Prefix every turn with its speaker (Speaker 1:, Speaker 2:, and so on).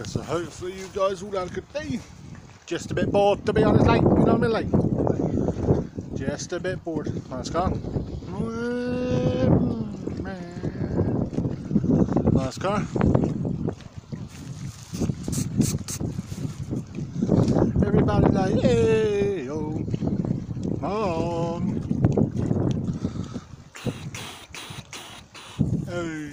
Speaker 1: Yeah, so hopefully you guys all had a good day. Just a bit bored to be honest, like, you know what I mean? Like, just a bit bored. Nice car. Nice car. Everybody like, hey, yo, oh Hey.